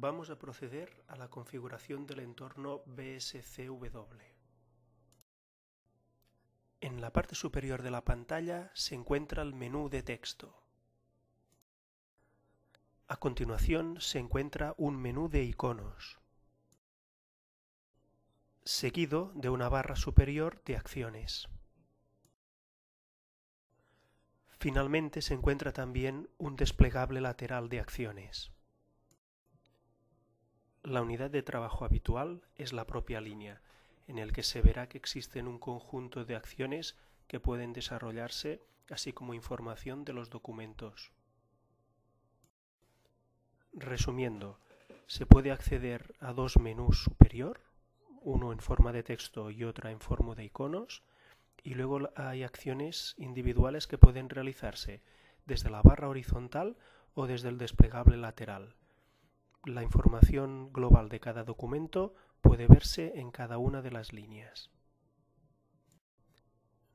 Vamos a proceder a la configuración del entorno BSCW. En la parte superior de la pantalla se encuentra el menú de texto. A continuación se encuentra un menú de iconos, seguido de una barra superior de acciones. Finalmente se encuentra también un desplegable lateral de acciones. La unidad de trabajo habitual es la propia línea, en el que se verá que existen un conjunto de acciones que pueden desarrollarse, así como información de los documentos. Resumiendo, se puede acceder a dos menús superior, uno en forma de texto y otra en forma de iconos, y luego hay acciones individuales que pueden realizarse desde la barra horizontal o desde el desplegable lateral. La información global de cada documento puede verse en cada una de las líneas.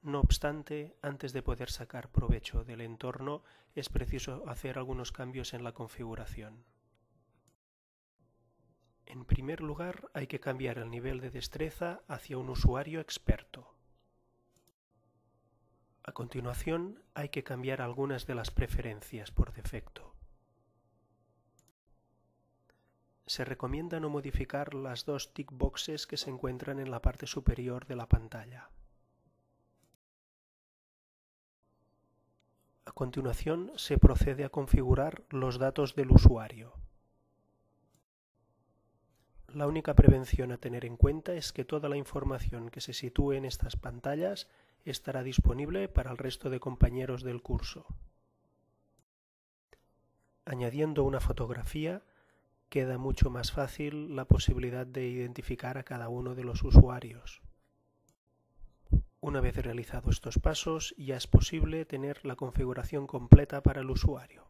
No obstante, antes de poder sacar provecho del entorno, es preciso hacer algunos cambios en la configuración. En primer lugar, hay que cambiar el nivel de destreza hacia un usuario experto. A continuación, hay que cambiar algunas de las preferencias por defecto. Se recomienda no modificar las dos tick boxes que se encuentran en la parte superior de la pantalla. A continuación, se procede a configurar los datos del usuario. La única prevención a tener en cuenta es que toda la información que se sitúe en estas pantallas estará disponible para el resto de compañeros del curso. Añadiendo una fotografía, queda mucho más fácil la posibilidad de identificar a cada uno de los usuarios. Una vez realizados estos pasos, ya es posible tener la configuración completa para el usuario.